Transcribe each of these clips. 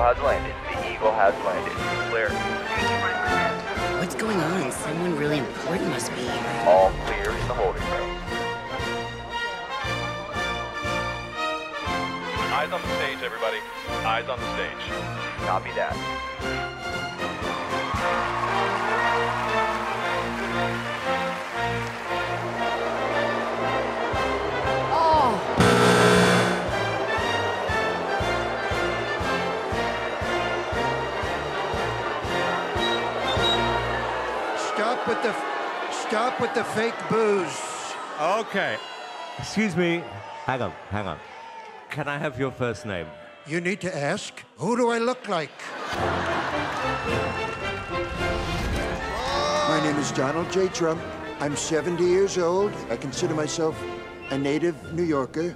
Eagle has landed. The Eagle has landed. Clear. What's going on? Someone really important must be here. All clear in the holding room. Eyes on the stage, everybody. Eyes on the stage. Copy that. With the fake booze. Okay. Excuse me. Hang on, hang on. Can I have your first name? You need to ask, who do I look like? My name is Donald J. Trump. I'm 70 years old. I consider myself a native New Yorker.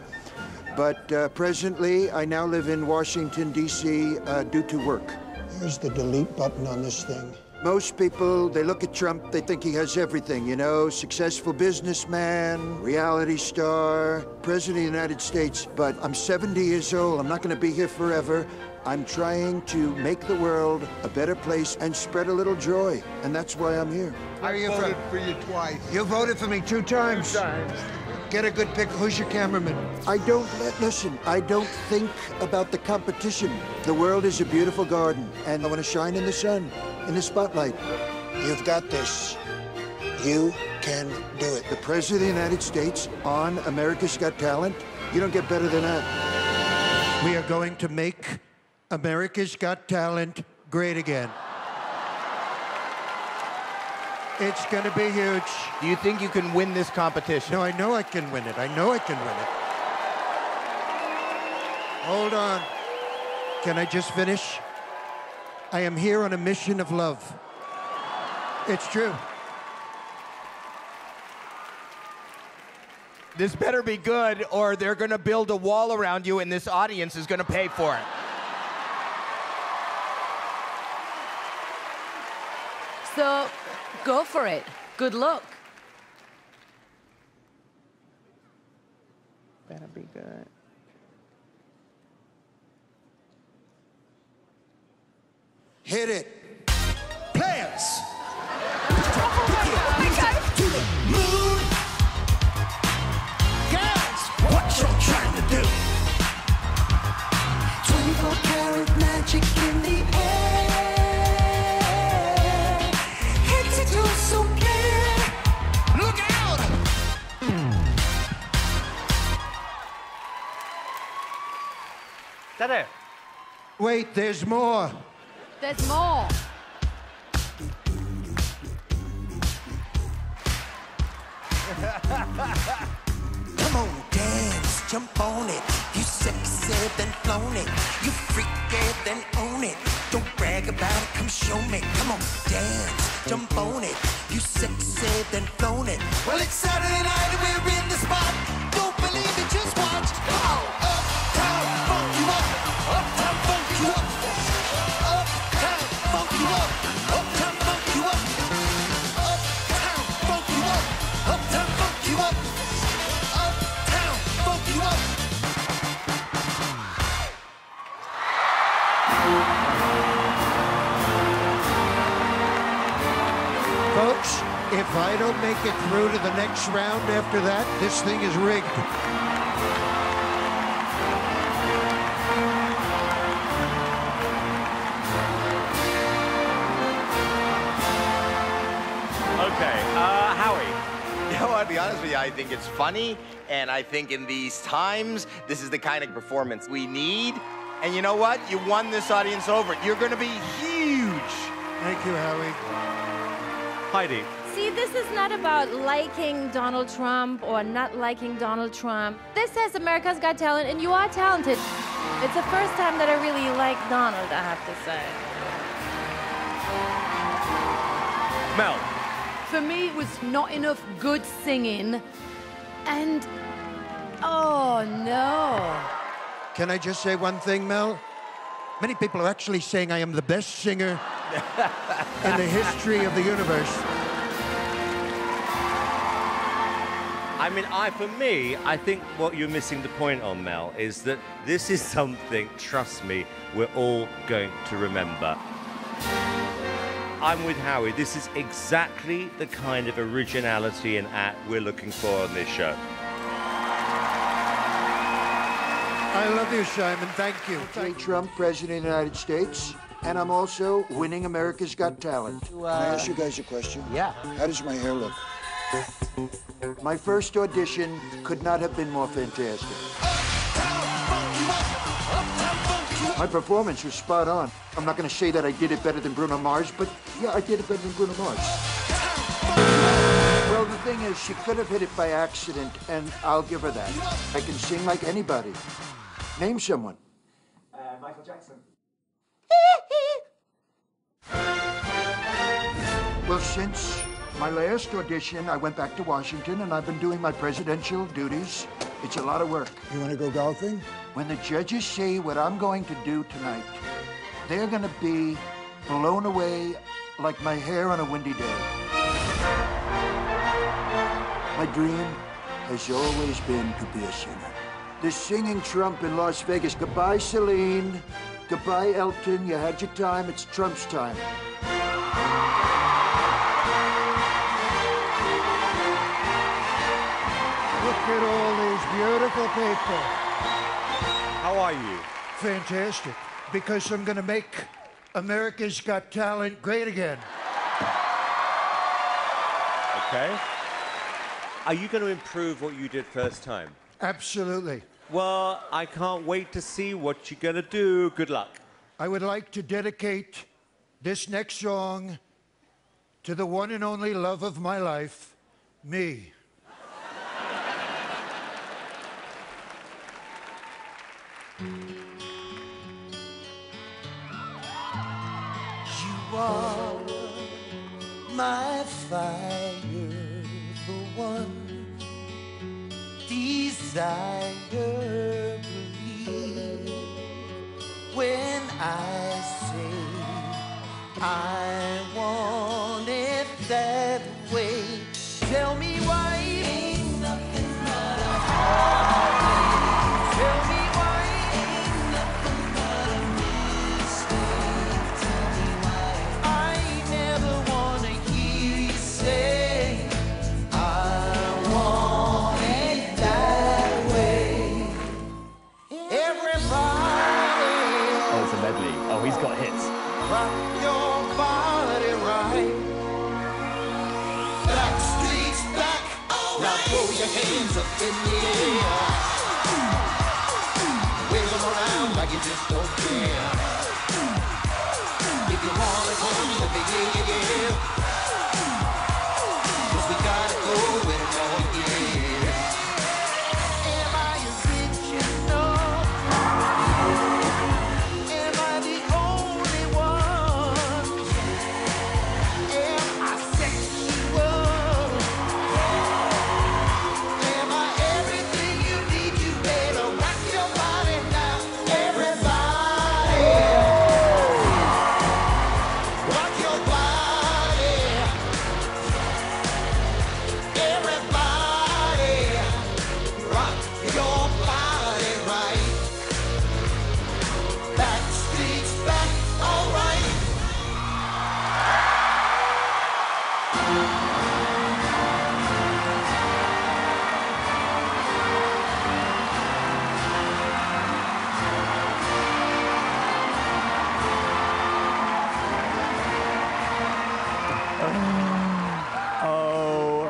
But uh, presently, I now live in Washington, D.C., uh, due to work. Here's the delete button on this thing. Most people, they look at Trump, they think he has everything, you know, successful businessman, reality star, president of the United States. But I'm 70 years old, I'm not gonna be here forever. I'm trying to make the world a better place and spread a little joy. And that's why I'm here. Where are you voted from? for you twice. You voted for me two times. Two times. Get a good pick. Who's your cameraman? I don't li- listen. I don't think about the competition. The world is a beautiful garden, and I want to shine in the sun, in the spotlight. You've got this. You can do it. The President of the United States on America's Got Talent. You don't get better than that. We are going to make America's Got Talent great again. It's going to be huge. Do you think you can win this competition? No, I know I can win it. I know I can win it. Hold on. Can I just finish? I am here on a mission of love. It's true. This better be good, or they're gonna build a wall around you, and this audience is gonna pay for it. So, go for it. Good luck. Better be good. That it? Wait, there's more. There's more. Come on, dance, jump on it. You sexy, then flown it. You freaky, then own it. Don't brag about it, come show me. Come on, dance, jump on it. You sexy, then flown it. Well, it's Saturday night and we're in the spot. I don't make it through to the next round after that, this thing is rigged. Okay, uh, Howie. You know what? To be honest with you, I think it's funny, and I think in these times, this is the kind of performance we need. And you know what? You won this audience over. You're going to be huge. Thank you, Howie. Heidi. See, this is not about liking Donald Trump or not liking Donald Trump. This says America's Got Talent, and you are talented. It's the first time that I really like Donald, I have to say. Mel. For me, it was not enough good singing. And, oh no. Can I just say one thing, Mel? Many people are actually saying I am the best singer in the history of the universe. I mean, I for me, I think what you're missing the point on, Mel, is that this is something, trust me, we're all going to remember. I'm with Howie. This is exactly the kind of originality and act we're looking for on this show. I love you, Simon. Thank you. Donald Trump, President of the United States. And I'm also winning America's Got Talent. Uh, Can I ask you guys a question? Yeah. How does my hair look? My first audition could not have been more fantastic. My performance was spot on. I'm not going to say that I did it better than Bruno Mars, but yeah, I did it better than Bruno Mars. Well, the thing is, she could have hit it by accident, and I'll give her that. I can sing like anybody. Name someone. Uh, Michael Jackson. Well, since my last audition, I went back to Washington and I've been doing my presidential duties. It's a lot of work. You want to go golfing? When the judges see what I'm going to do tonight, they're going to be blown away like my hair on a windy day. My dream has always been to be a singer. The singing Trump in Las Vegas. Goodbye, Celine. Goodbye, Elton. You had your time. It's Trump's time. At all these beautiful people. How are you? Fantastic. Because I'm going to make America's Got Talent great again. Okay. Are you going to improve what you did first time? Absolutely. Well, I can't wait to see what you're going to do. Good luck. I would like to dedicate this next song to the one and only love of my life, me. You are my fire, the one desire. Hands up in the air.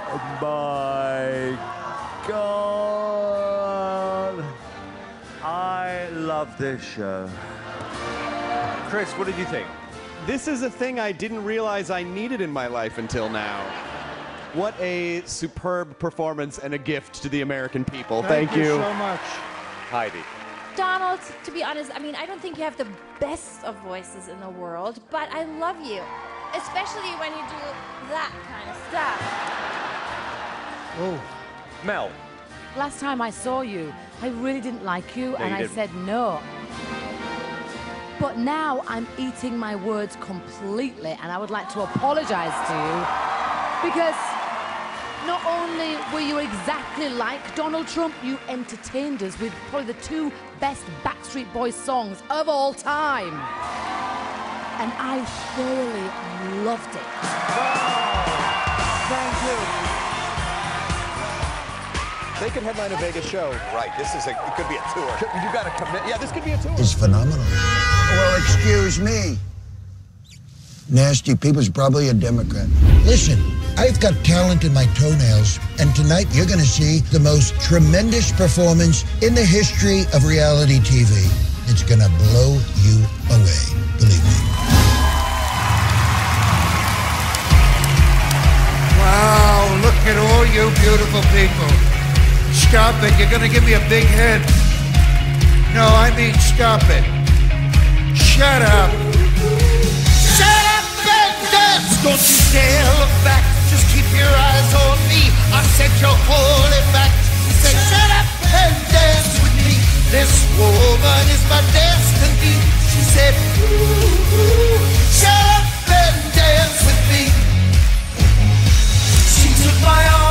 Oh my God. I love this show. Chris, what did you think? This is a thing I didn't realize I needed in my life until now. What a superb performance and a gift to the American people. Thank, you so much. Heidi. Donald, to be honest, I mean, I don't think you have the best of voices in the world, but I love you, especially when you do that kind of stuff. Oh. Mel. Last time I saw you, I really didn't like you, and you I didn't. said no. But now I'm eating my words completely, and I would like to apologize to you because not only were you exactly like Donald Trump, you entertained us with probably the two best Backstreet Boys songs of all time. And I thoroughly loved it. Thank you. They could headline a Vegas show. Right. This is a. It could be a tour. You got to commit. Yeah, this could be a tour. It's phenomenal. Excuse me. Nasty people's probably a Democrat. Listen, I've got talent in my toenails, and tonight you're going to see the most tremendous performance in the history of reality TV. It's going to blow you away, believe me. Wow, look at all you beautiful people. Stop it, you're gonna give me a big head. No, I mean stop it. Shut up. Shut up and dance! Don't you dare look back, just keep your eyes on me. I said you're holding back. He said, shut up and dance with me. This woman is my destiny. She said, ooh, ooh, shut up and dance with me. She took my arm.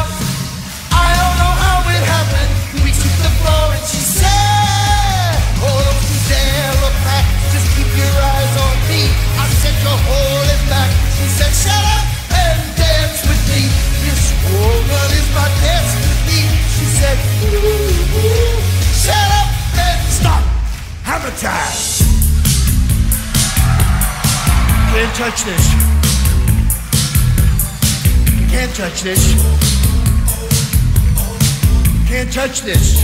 This. Can't touch this.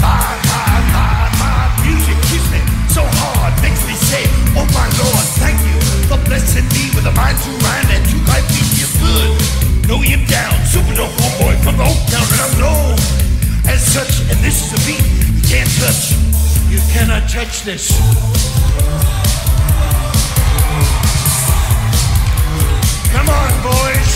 My, my, my, my music hits me so hard, makes me say, Oh my Lord, thank you for blessing me with a mind to rhyme and to me feel good. Know him down, super dope homeboy from the hometown, and I'm known as such. And this is a beat you can't touch. You cannot touch this. Come on, boys.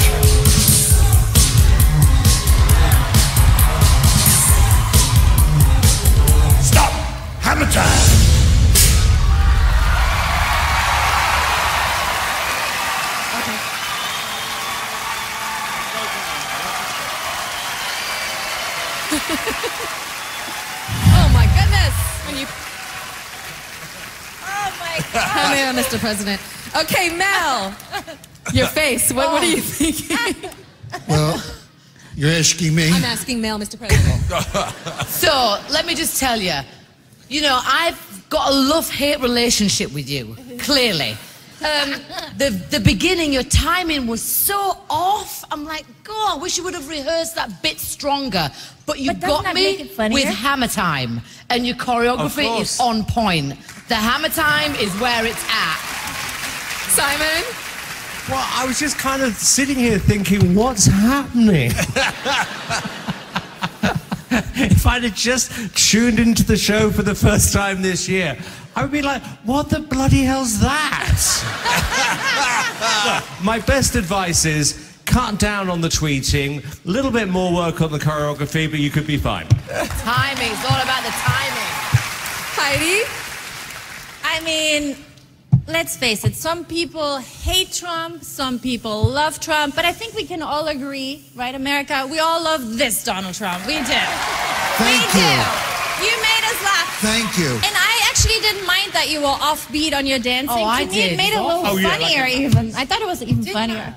Stop. Hammer time. Oh my goodness! When you. Oh my god. Come here, Mr. President. Okay, Mel. Your face. What, what are you thinking? Well, you're asking me. I'm asking Mel, Mr. President. So, let me just tell you, you know, I've got a love hate relationship with you, clearly. Um, the, the beginning, your timing was so off. I'm like, God, I wish you would have rehearsed that bit stronger. But you But got me with hammer time, and your choreography is on point. The hammer time is where it's at. Simon? Well, I was just kind of sitting here thinking, what's happening? if I'd have just tuned into the show for the first time this year, I would be like, what the bloody hell's that? Look, my best advice is cut down on the tweeting, a little bit more work on the choreography, but you could be fine. Timing, it's all about the timing. Heidi? I mean, let's face it, some people hate Trump, some people love Trump, but I think we can all agree, right, America? We all love this Donald Trump. We do. Thank we you. do. You made us laugh. Thank you. And I actually didn't mind that you were offbeat on your dancing. Oh, to I me, did. it made it a little Oh, yeah, funnier, like- even. I thought it was even funnier.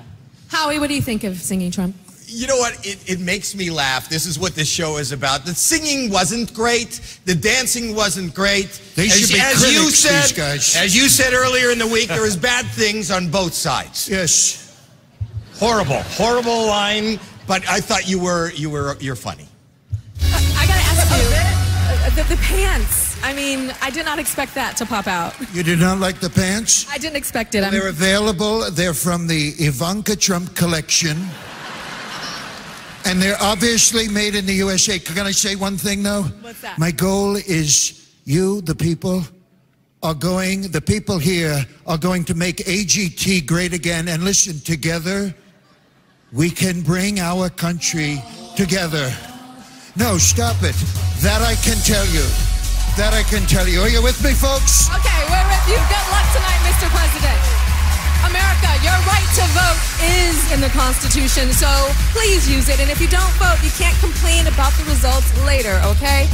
Howie, what do you think of singing Trump? You know what? It, it makes me laugh. This is what this show is about. The singing wasn't great. The dancing wasn't great. They should be as you said, these guys. As you said earlier in the week, there is bad things on both sides. Yes. Horrible, horrible line. But I thought you were you were you're funny. I gotta ask you. uh, The, the pants. I mean, I did not expect that to pop out. You did not like the pants? I didn't expect it. I'm, They're available. They're from the Ivanka Trump collection. And they're obviously made in the USA. Can I say one thing, though? What's that? My goal is you, the people, are going, the people here are going to make AGT great again. And listen, together, we can bring our country together. No, stop it. That I can tell you. That I can tell you. Are you with me, folks? Okay, we're with you. Good luck tonight, Mr. President. America, your right to vote is in the Constitution, so please use it. And if you don't vote, you can't complain about the results later, okay?